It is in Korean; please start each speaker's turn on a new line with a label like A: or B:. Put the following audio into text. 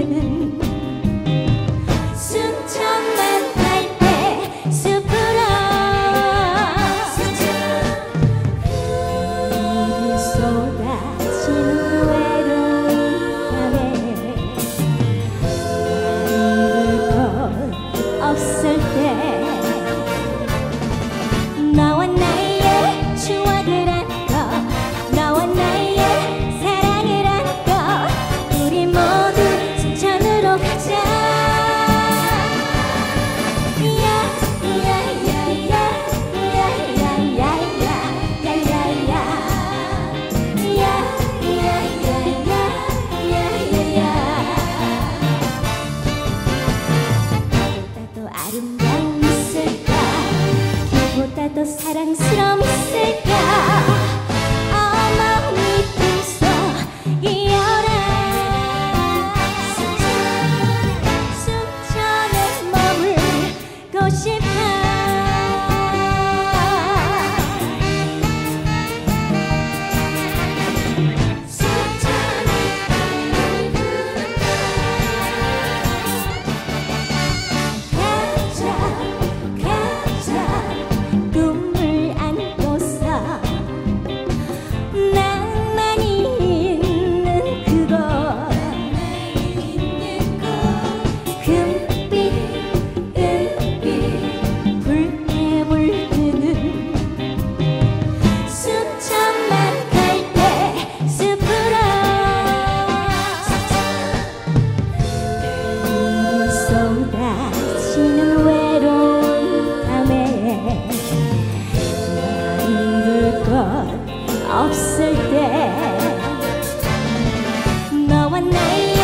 A: dreaming 사랑스러웠을까? วันไหน